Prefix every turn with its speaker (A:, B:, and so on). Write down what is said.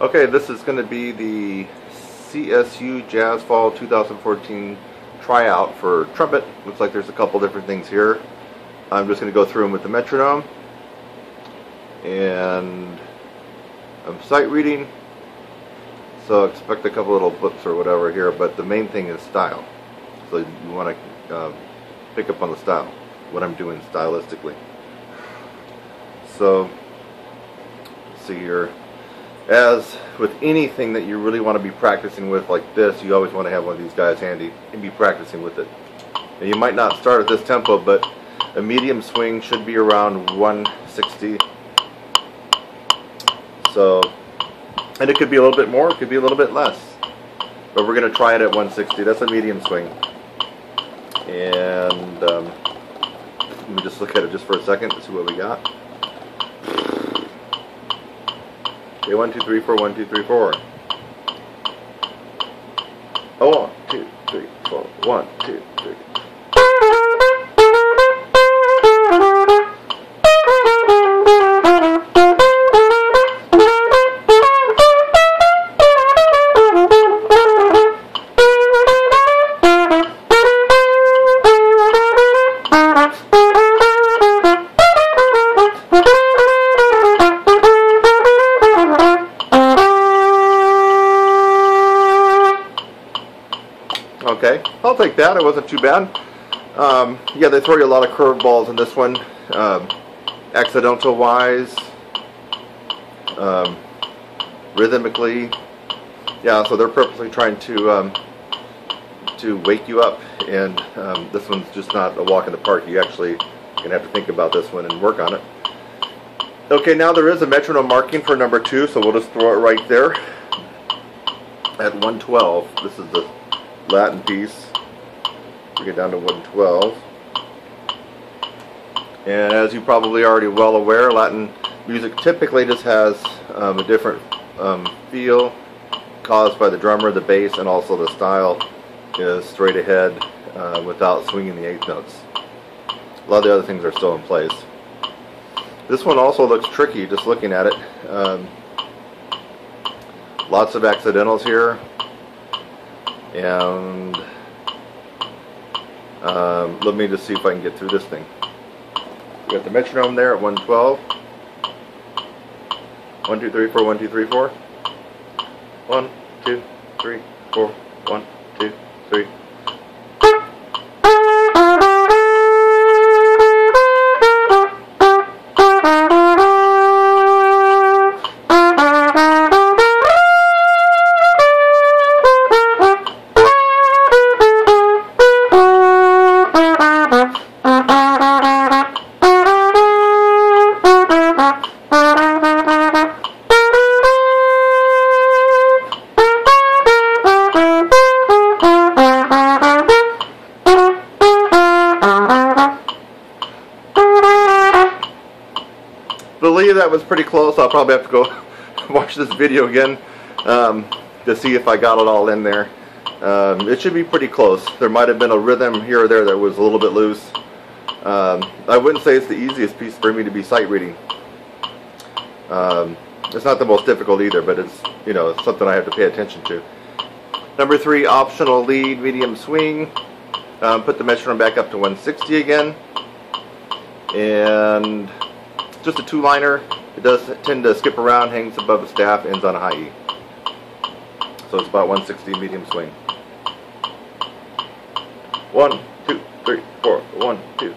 A: Okay, this is going to be the CSU Jazz Fall 2014 tryout for trumpet. Looks like there's a couple different things here. I'm just going to go through them with the metronome and I'm sight reading. So expect a couple little blips or whatever here, but the main thing is style. So you want to uh, pick up on the style, what I'm doing stylistically. So, see here as with anything that you really want to be practicing with like this, you always want to have one of these guys handy and be practicing with it. Now, you might not start at this tempo, but a medium swing should be around 160. So, and it could be a little bit more, it could be a little bit less. But we're going to try it at 160. That's a medium swing. And um, let me just look at it just for a second to see what we got. Okay, one, two, three, four, one, two, three, four. Oh, one, two, three, four, one, two, three. Okay, I'll take that. It wasn't too bad. Um, yeah, they throw you a lot of curveballs in this one, um, accidental wise, um, rhythmically. Yeah, so they're purposely trying to um, to wake you up, and um, this one's just not a walk in the park. You actually gonna have to think about this one and work on it. Okay, now there is a metronome marking for number two, so we'll just throw it right there at 112. This is the Latin piece. We get down to 112. And as you probably already well aware, Latin music typically just has um, a different um, feel caused by the drummer, the bass, and also the style is straight ahead uh, without swinging the eighth notes. A lot of the other things are still in place. This one also looks tricky just looking at it. Um, lots of accidentals here and um, let me just see if I can get through this thing. We got the metronome there at 112. 1, 2, 3, 4, 1, 2, 3, 4. 1, 2, 3, 4, 1, 2, 3, believe that was pretty close. I'll probably have to go watch this video again um, to see if I got it all in there. Um, it should be pretty close. There might have been a rhythm here or there that was a little bit loose. Um, I wouldn't say it's the easiest piece for me to be sight reading. Um, it's not the most difficult either, but it's you know it's something I have to pay attention to. Number three, optional lead, medium swing. Um, put the metronome back up to 160 again. And just a two-liner. It does tend to skip around, hangs above the staff, ends on a high E. So it's about 160 medium swing. One, two, three, four, one, two,